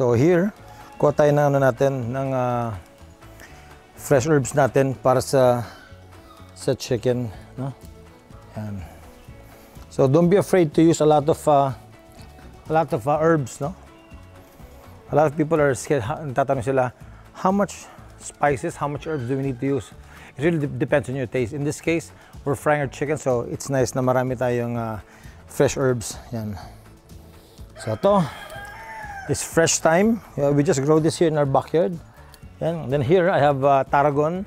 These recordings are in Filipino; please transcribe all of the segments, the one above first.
So here, kuha tayo ng ano natin, ng ah, fresh herbs natin para sa sa chicken, no? Yan. So don't be afraid to use a lot of uh, a lot of uh, herbs, no? A lot of people are scared, tatanong sila, how much spices, how much herbs do we need to use? It really de- depends on your taste. In this case, we're frying our chicken, so it's nice na marami tayong uh, fresh herbs. Yan. So ito is fresh thyme. Yeah, we just grow this here in our backyard. Yan. Then here I have uh, tarragon.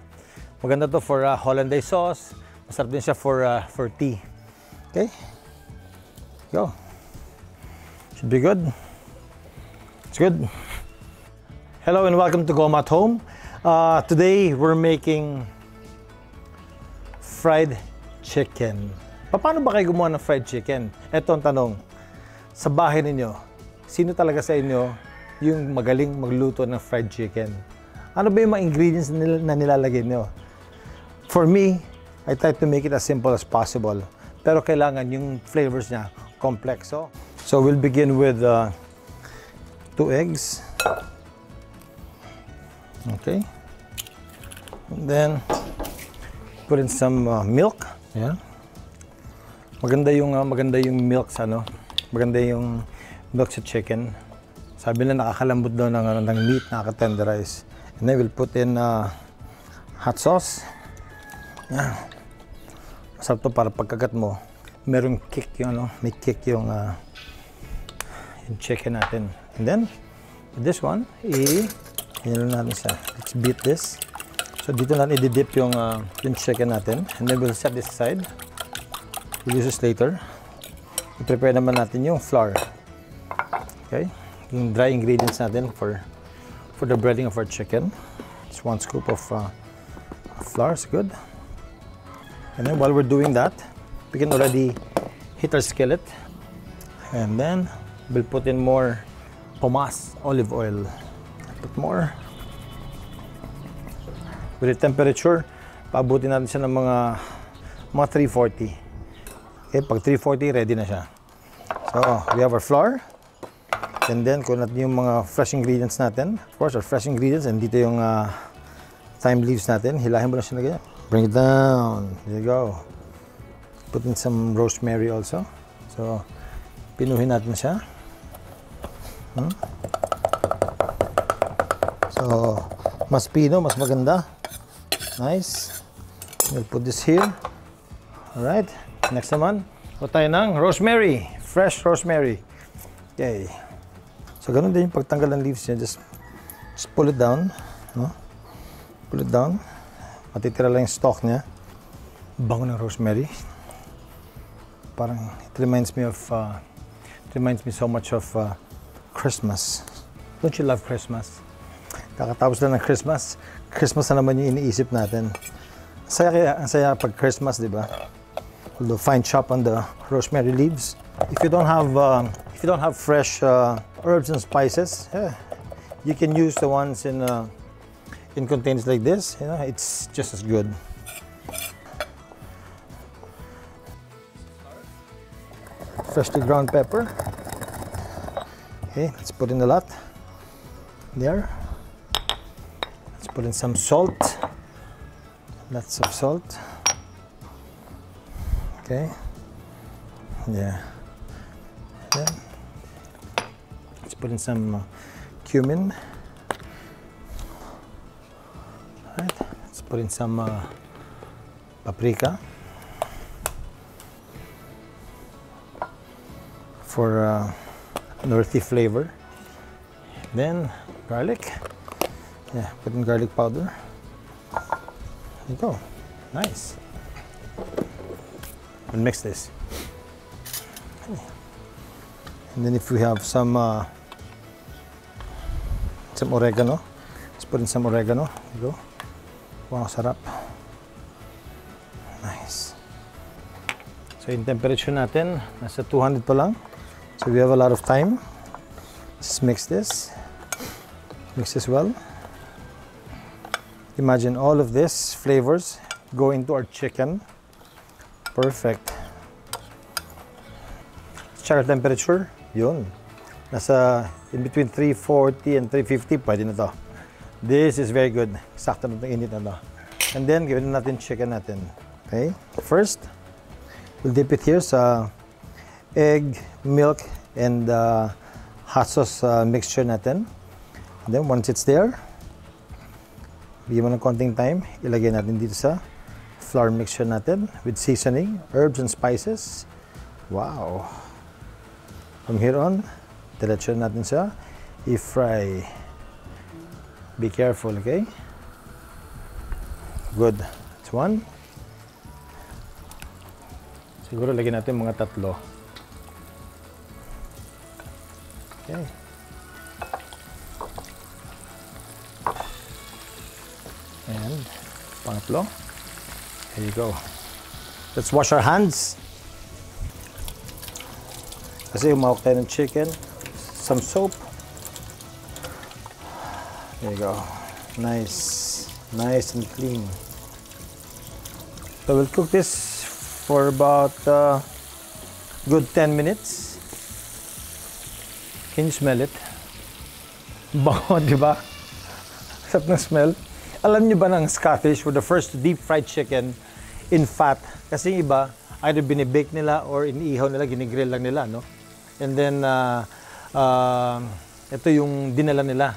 Maganda to for uh, hollandaise sauce. Masarap din siya for uh, for tea. Okay? Go. Should be good. It's good. Hello and welcome to Goma Home. Uh, today we're making fried chicken. Paano ba kayo gumawa ng fried chicken? Ito ang tanong. Sa bahay ninyo, sino talaga sa inyo yung magaling magluto ng fried chicken? Ano ba yung mga ingredients na nil- na nilalagay nyo? For me, I try to make it as simple as possible. Pero kailangan yung flavors niya komplekso. So we'll begin with uh, two eggs. Okay. And then put in some uh, milk. Yeah. Maganda yung uh, maganda yung milk sa ano. Maganda yung milk chicken. Sabi nila nakakalambot daw ng, ano, ng meat, nakaka-tenderize. And then we'll put in uh, hot sauce. Yeah. Masarap to para pagkagat mo, merong kick yung ano, may kick yung, uh, yung chicken natin. And then, this one, i yan lang natin siya. Let's beat this. So dito natin i-dip yung, uh, yung chicken natin. And then we'll set this aside. We'll use this later. I-prepare naman natin yung flour. Okay? Yung dry ingredients natin for for the breading of our chicken. Just one scoop of uh, flour is good. And then while we're doing that, we can already heat our skillet. And then we'll put in more pomas, olive oil. Put more. With the temperature, paabutin natin siya ng mga mga 340. Okay, pag 340, ready na siya. So, we have our flour. And then, kung natin yung mga fresh ingredients natin. Of course, our fresh ingredients. And dito yung uh, thyme leaves natin. Hilahin mo na siya na ganyan. Bring it down. There you go. Put in some rosemary also. So, pinuhin natin siya. Hmm? So, mas pino, mas maganda. Nice. We'll put this here. Alright. Next naman, put tayo ng rosemary. Fresh rosemary. Okay. So, ganun din yung pagtanggal ng leaves niya. Just, just pull it down. No? Pull it down. Matitira lang yung stalk niya. Bango ng rosemary. Parang, it reminds me of, uh, it reminds me so much of uh, Christmas. Don't you love Christmas? Kakatapos na ng Christmas. Christmas na naman yung iniisip natin. Saya kaya, ang saya pag Christmas, di ba? Although fine chop on the rosemary leaves. If you don't have, uh, if you don't have fresh uh, herbs and spices, yeah, you can use the ones in uh, in containers like this. You know, it's just as good. Freshly ground pepper. Okay, let's put in a lot. There. Let's put in some salt. Lots of salt. Okay. Yeah. Then let's put in some uh, cumin. Right. Let's put in some uh, paprika for uh, an earthy flavor. Then garlic. Yeah, put in garlic powder. There you go. Nice. And mix this. And then if we have some uh, some oregano, let's put in some oregano. There you go. Wow, sarap. Nice. So yung temperature natin, nasa 200 pa lang. So we have a lot of time. Let's mix this. Mix this well. Imagine all of this flavors go into our chicken. Perfect. Check our temperature. Yun. Nasa in between 340 and 350, pwede na to. This is very good. Sakto na itong init na to. And then, gawin na natin chicken natin. Okay? First, we'll dip it here sa egg, milk, and uh, hot sauce uh, mixture natin. And then, once it's there, bigyan mo ng konting time, ilagay natin dito sa flour mixture natin with seasoning, herbs, and spices. Wow! From here on, diretso natin sa i-fry. Be careful, okay? Good. That's one. Siguro lagyan natin mga tatlo. Okay. And pangatlo. There you go. Let's wash our hands. Kasi umawak tayo ng chicken. Some soap. There you go. Nice. Nice and clean. So we'll cook this for about uh, good 10 minutes. Can you smell it? Bango, di ba? Sarap ng smell. Alam niyo ba ng Scottish were the first deep fried chicken in fat? Kasi iba, either binibake nila or iniihaw nila, ginigrill lang nila, no? And then, uh, uh, ito yung dinala nila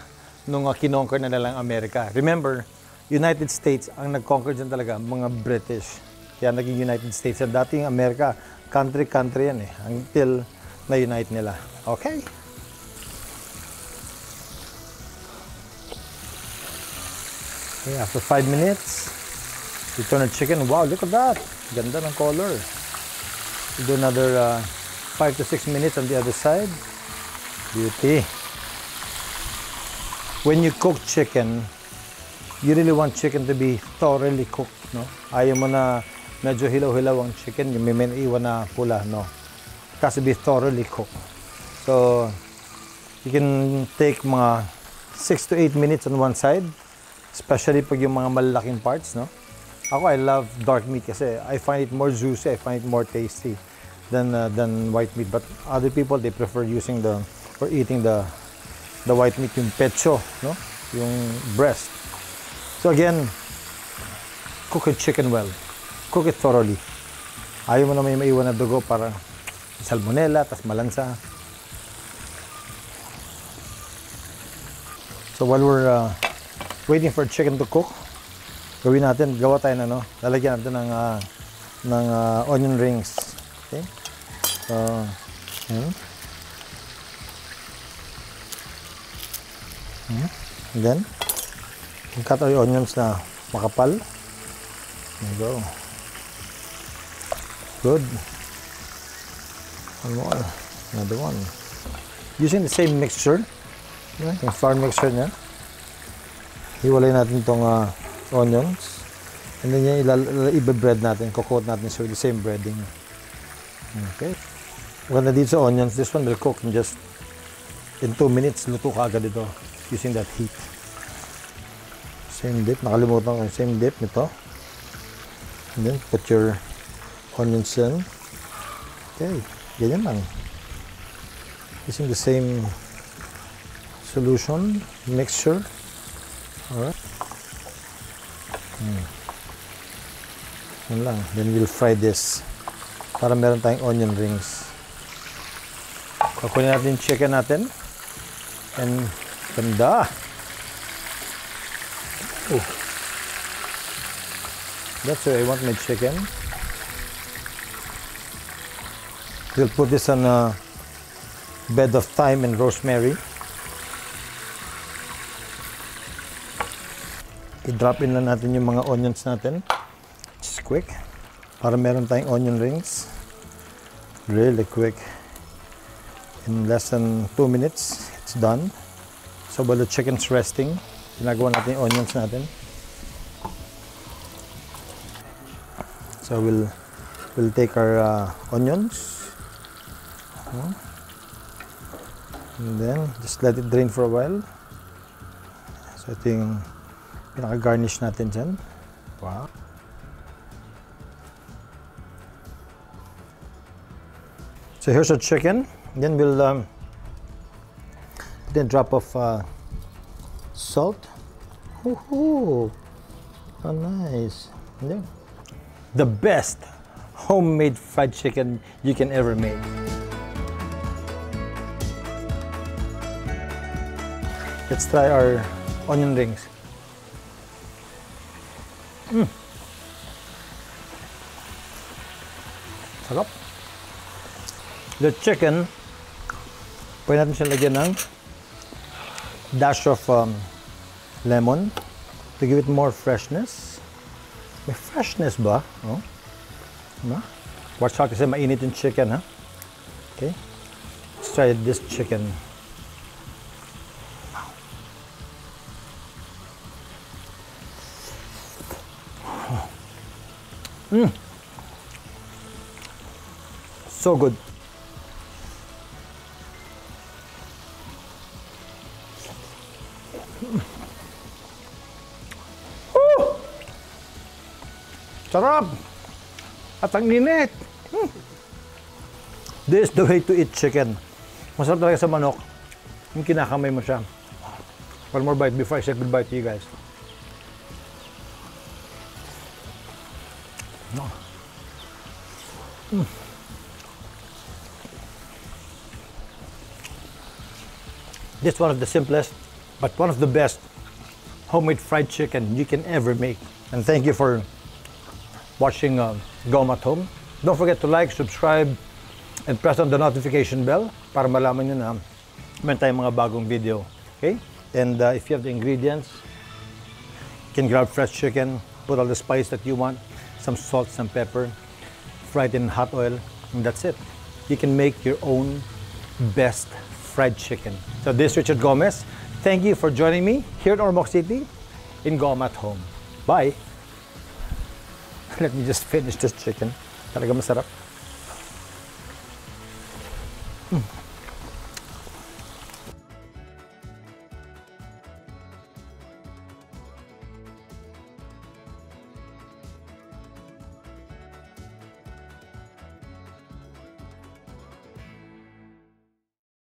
nung uh, kinonquer na nilang Amerika. Remember, United States ang nag-conquer dyan talaga, mga British. Kaya naging United States. At dating Amerika, country-country yan eh. Until na-unite nila. Okay? Okay, after 5 minutes, you turn the chicken. Wow, look at that. Ganda ng color. You do another 5 uh, to 6 minutes on the other side. Beauty. When you cook chicken, you really want chicken to be thoroughly cooked, no? Ayaw mo na medyo hilaw-hilaw ang chicken, yung may iwan na pula, no? It has to be thoroughly cooked. So, you can take mga 6 to 8 minutes on one side, especially pag yung mga malalaking parts, no? Ako, I love dark meat kasi I find it more juicy, I find it more tasty than uh, than white meat. But other people, they prefer using the, or eating the, the white meat, yung pecho, no? Yung breast. So again, cook your chicken well. Cook it thoroughly. Ayaw mo na may maiwan na dugo para salmonella, tas malansa. So while we're uh, waiting for chicken to cook, gawin natin, gawa tayo na, no? Lalagyan natin ng, uh, ng uh, onion rings. Okay? So, yun. Hmm. And then, cut our onions na makapal. There you go. Good. One more. Another one. Using the same mixture, yung flour mixture niya, hiwalay natin itong uh, onions. And then yung ibe-bread natin, kukot natin so the same breading. Okay. Maganda dito sa onions, this one will cook in just in 2 minutes, luto ka agad ito using that heat. Same dip, nakalimutan ko same dip nito. And then put your onions in. Okay, ganyan lang. Using the same solution, mixture. Alright. Hmm. Yan lang. Then we'll fry this para meron tayong onion rings. Kukunin natin chicken natin. And ganda. Oh. That's where I want my chicken. We'll put this on a bed of thyme and rosemary. I-drop in lang natin yung mga onions natin. Just quick. Para meron tayong onion rings. Really quick. In less than 2 minutes, done. So while the chicken's resting, ginagawa natin yung onions natin. So we'll we'll take our uh, onions. And then just let it drain for a while. So ito yung pinaka-garnish natin dyan. Wow. So here's our chicken. Then we'll um, then drop of uh, salt. Woohoo! How nice. Yeah. The best homemade fried chicken you can ever make. Let's try our onion rings. Mm. Sarap. The chicken, pwede natin siya lagyan ng dash of um, lemon to give it more freshness. May freshness ba? Oh. Watch out kasi mainit yung chicken, ha? Okay. Let's try this chicken. Mm. So good. Sarap! At ang ninit! Hmm. This is the way to eat chicken. Masarap talaga sa manok. Yung kinakamay mo siya. One more bite before I say goodbye to you guys. Mm. This is one of the simplest, but one of the best homemade fried chicken you can ever make. And thank you for watching uh, Gom at Home. Don't forget to like, subscribe, and press on the notification bell para malaman nyo na meron tayong mga bagong video. Okay? And uh, if you have the ingredients, you can grab fresh chicken, put all the spice that you want, some salt, some pepper, fried in hot oil, and that's it. You can make your own best fried chicken. So this is Richard Gomez. Thank you for joining me here at Ormoc City in Gom at Home. Bye! Let me just finish this chicken. Talaga masarap.